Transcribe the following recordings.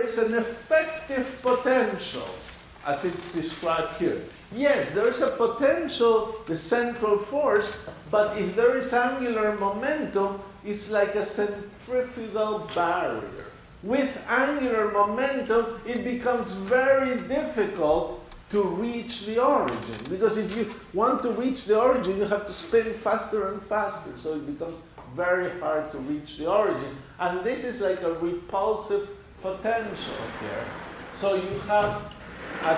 there is an effective potential as it's described here. Yes, there is a potential, the central force, but if there is angular momentum, it's like a centrifugal barrier. With angular momentum, it becomes very difficult to reach the origin. Because if you want to reach the origin, you have to spin faster and faster. So it becomes very hard to reach the origin. And this is like a repulsive potential here. So you have an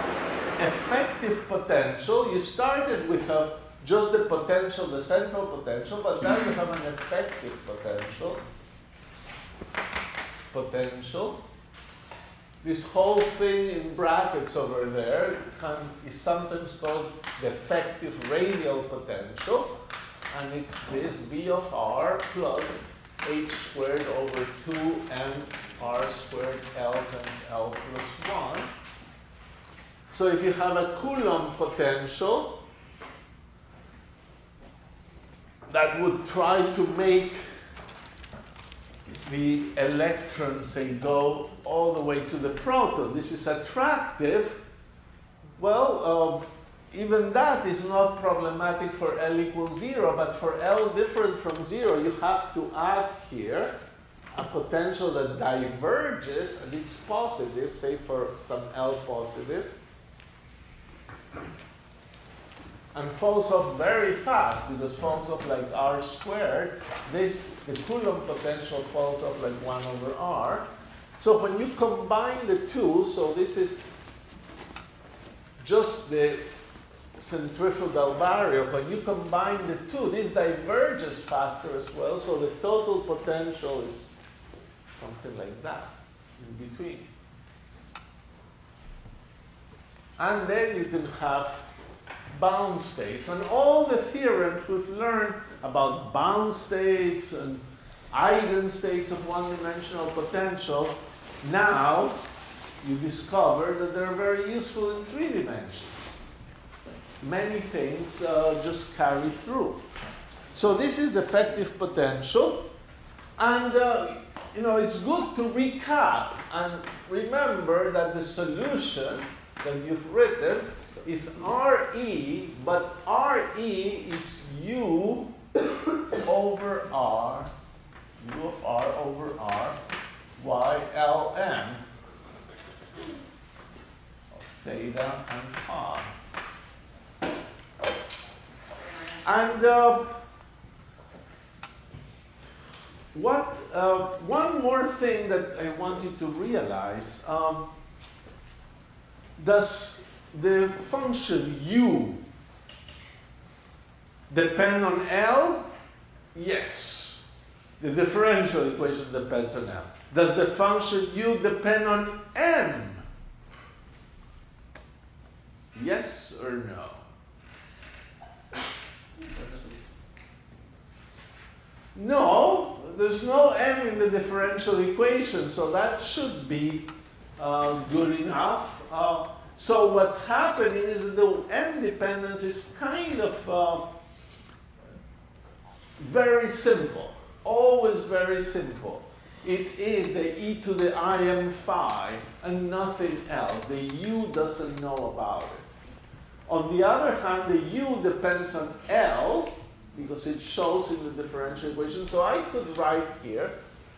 effective potential. You started with a, just the potential, the central potential, but now you have an effective potential. Potential. This whole thing in brackets over there can, is sometimes called the effective radial potential, and it's this V of r plus h squared over 2m r squared L times L plus 1. So if you have a Coulomb potential that would try to make the electron, say, go all the way to the proton, this is attractive, well, um, even that is not problematic for L equals zero, but for L different from zero, you have to add here a potential that diverges and it's positive, say for some L positive, and falls off very fast because falls off like r squared. This, the Coulomb potential falls off like 1 over r. So when you combine the two, so this is just the centrifugal barrier, when you combine the two, this diverges faster as well, so the total potential is something like that in between. And then you can have bound states. And all the theorems we've learned about bound states and eigenstates of one-dimensional potential, now you discover that they're very useful in three dimensions. Many things uh, just carry through. So this is the effective potential. And uh, you know, it's good to recap and remember that the solution that you've written is RE, but RE is U over R, U of R over R, Y L M of theta and phi. And uh, what, uh, one more thing that I want you to realize, um, does the function u depend on L? Yes. The differential equation depends on L. Does the function u depend on M? Yes or no? No, there's no m in the differential equation, so that should be uh, good enough. Uh, so what's happening is that the m dependence is kind of uh, very simple, always very simple. It is the e to the im phi and nothing else. The u doesn't know about it. On the other hand, the u depends on L, because it shows in the differential equation. So I could write here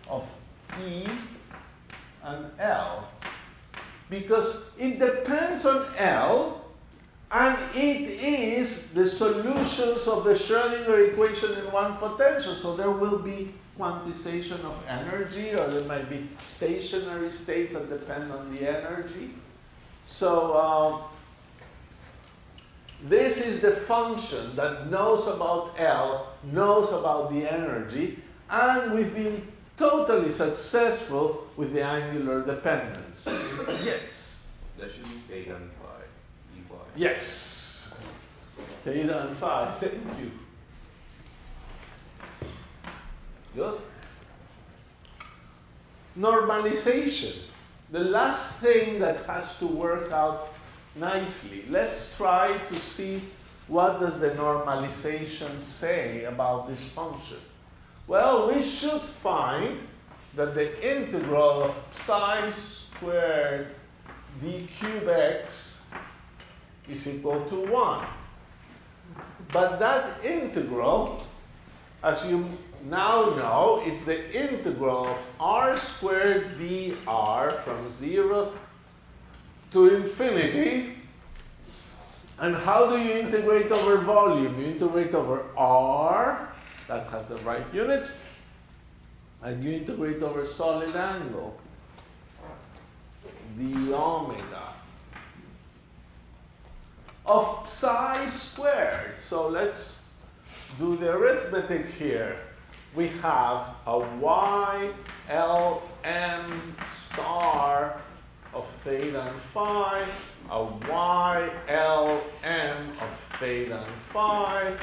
of E and L because it depends on L and it is the solutions of the Schrodinger equation in one potential. So there will be quantization of energy or there might be stationary states that depend on the energy. So uh, this is the function that knows about L, knows about the energy, and we've been totally successful with the angular dependence. yes? That should be theta and phi, EY. Yes. Theta and phi, thank you. Good. Normalization. The last thing that has to work out nicely. Let's try to see what does the normalization say about this function. Well, we should find that the integral of psi squared d cube x is equal to 1. But that integral, as you now know, it's the integral of r squared dr from 0 to infinity. And how do you integrate over volume? You integrate over r, that has the right units, and you integrate over solid angle, the omega of psi squared. So let's do the arithmetic here. We have a y l m star of theta and phi, a YLM of theta and phi.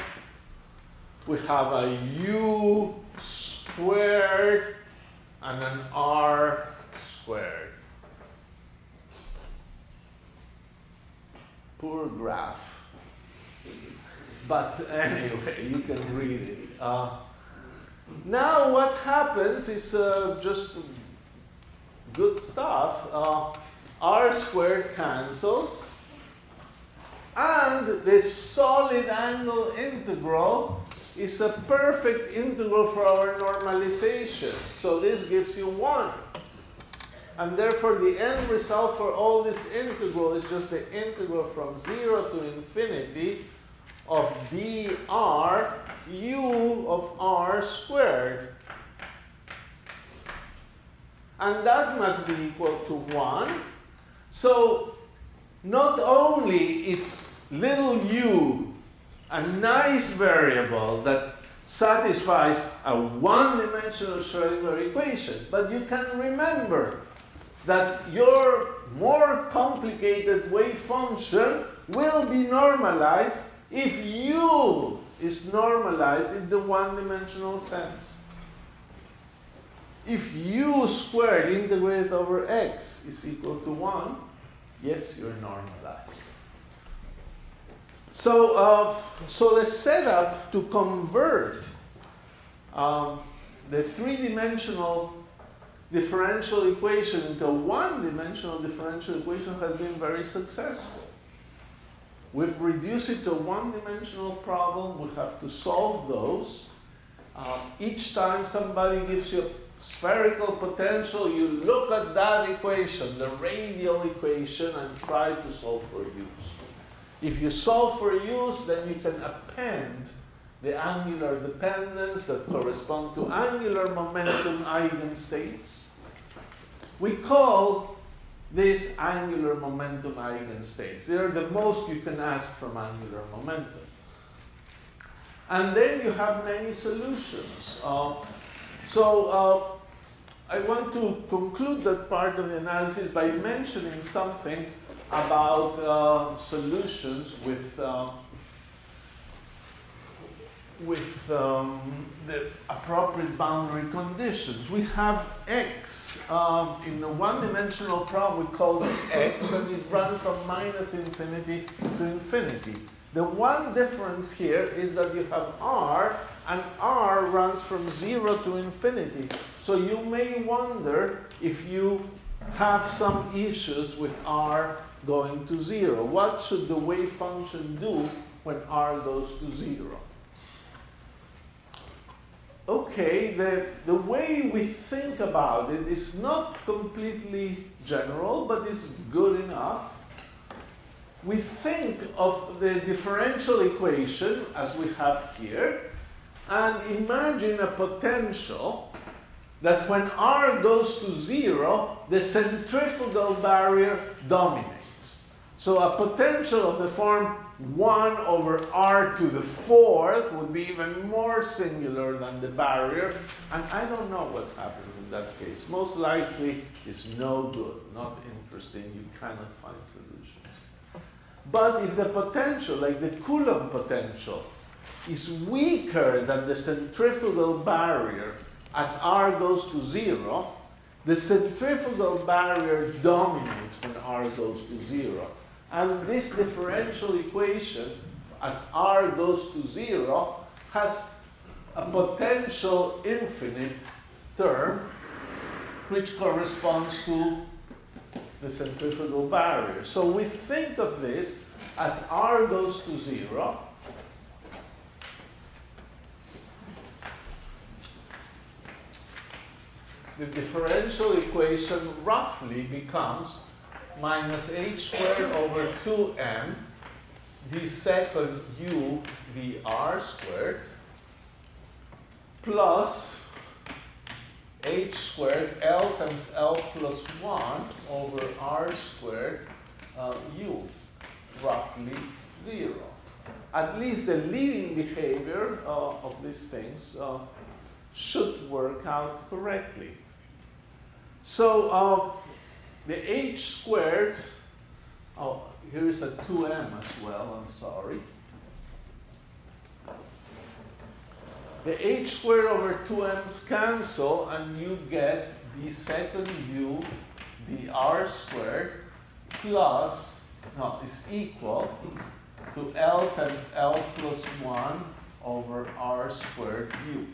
We have a u squared and an r squared. Poor graph. But anyway, you can read it. Uh, now what happens is uh, just good stuff. Uh, r squared cancels. And the solid angle integral is a perfect integral for our normalization. So this gives you 1. And therefore, the end result for all this integral is just the integral from 0 to infinity of dr u of r squared. And that must be equal to 1. So not only is little u a nice variable that satisfies a one-dimensional Schrodinger equation, but you can remember that your more complicated wave function will be normalized if u is normalized in the one-dimensional sense. If u squared integrated over x is equal to 1, yes, you're normalized. So, uh, so the setup to convert um, the three-dimensional differential equation into a one-dimensional differential equation has been very successful. We've reduced it to a one-dimensional problem. We have to solve those. Uh, each time somebody gives you a spherical potential, you look at that equation, the radial equation, and try to solve for u's. If you solve for u's, then you can append the angular dependence that correspond to angular momentum eigenstates. We call these angular momentum eigenstates. They're the most you can ask from angular momentum. And then you have many solutions. Uh, so uh, I want to conclude that part of the analysis by mentioning something about uh, solutions with uh, with um, the appropriate boundary conditions. We have x um, in a one-dimensional problem. We call it x, and it runs from minus infinity to infinity. The one difference here is that you have r, and r runs from zero to infinity. So you may wonder if you have some issues with r going to zero. What should the wave function do when r goes to zero? okay, the, the way we think about it is not completely general, but is good enough. We think of the differential equation as we have here, and imagine a potential that when r goes to zero, the centrifugal barrier dominates. So a potential of the form 1 over r to the fourth would be even more singular than the barrier. And I don't know what happens in that case. Most likely it's no good, not interesting. You cannot find solutions. But if the potential, like the Coulomb potential, is weaker than the centrifugal barrier as r goes to zero, the centrifugal barrier dominates when r goes to zero. And this differential equation, as r goes to 0, has a potential infinite term which corresponds to the centrifugal barrier. So we think of this as R goes to zero. The differential equation roughly becomes minus h squared over 2m d second u dr squared plus h squared L times L plus 1 over R squared uh, U, roughly 0. At least the leading behavior uh, of these things uh, should work out correctly. So uh, the h squared, oh, here's a 2m as well, I'm sorry. The h squared over 2m's cancel and you get the second u the r squared plus, no, is equal to L times L plus 1 over R squared u.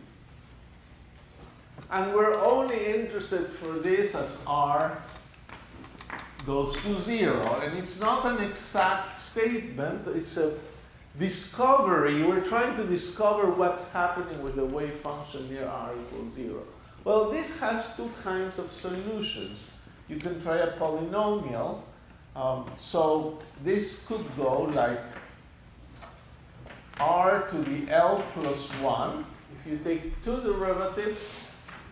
And we're only interested for this as R goes to 0. And it's not an exact statement, it's a discovery, we're trying to discover what's happening with the wave function near r equals 0. Well, this has two kinds of solutions. You can try a polynomial. Um, so this could go like r to the L plus 1. If you take two derivatives,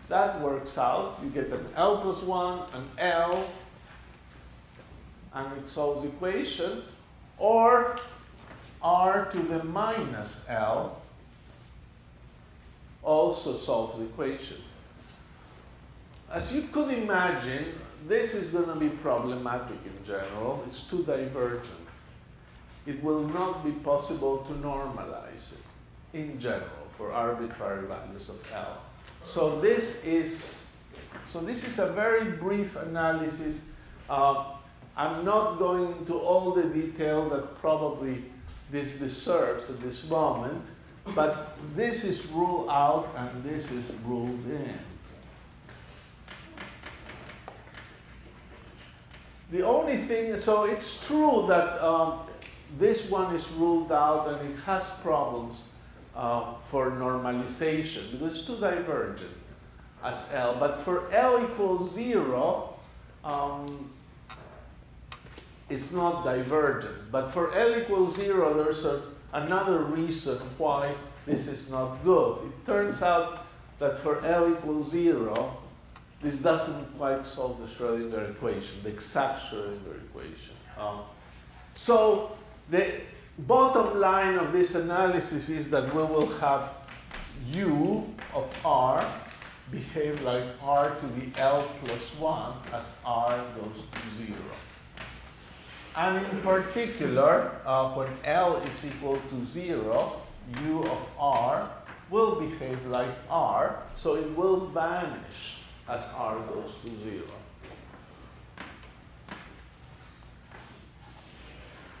that works out. You get an L plus 1, an L, and it solves the equation. Or r to the minus L also solves the equation. As you could imagine, this is going to be problematic in general. It's too divergent. It will not be possible to normalize it in general for arbitrary values of L. So this is so this is a very brief analysis. Uh, I'm not going into all the detail that probably this deserves at this moment, but this is ruled out and this is ruled in. The only thing, so it's true that um, this one is ruled out and it has problems uh, for normalization because it's too divergent as L. But for L equals zero, um, it's not divergent. But for L equals zero, there's a, another reason why this is not good. It turns out that for L equals zero, this doesn't quite solve the Schrodinger equation, the exact Schrodinger equation. Um, so the bottom line of this analysis is that we will have u of r behave like r to the L plus 1 as r goes to 0. And in particular, uh, when L is equal to 0, U of R will behave like R, so it will vanish as R goes to 0.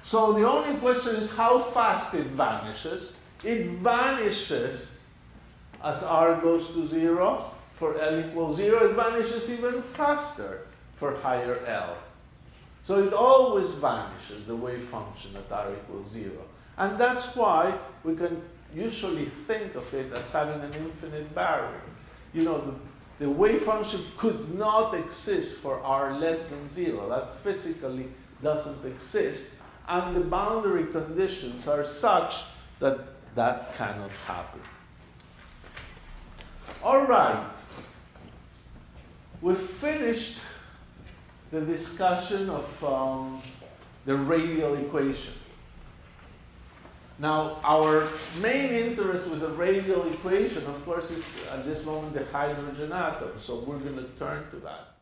So the only question is how fast it vanishes. It vanishes as R goes to 0. For L equals 0, it vanishes even faster for higher L. So it always vanishes, the wave function at r equals 0. And that's why we can usually think of it as having an infinite barrier. You know, the, the wave function could not exist for r less than 0. That physically doesn't exist. And the boundary conditions are such that that cannot happen. All right. We've finished the discussion of um, the radial equation. Now, our main interest with the radial equation, of course, is at this moment the hydrogen atom, so we're going to turn to that.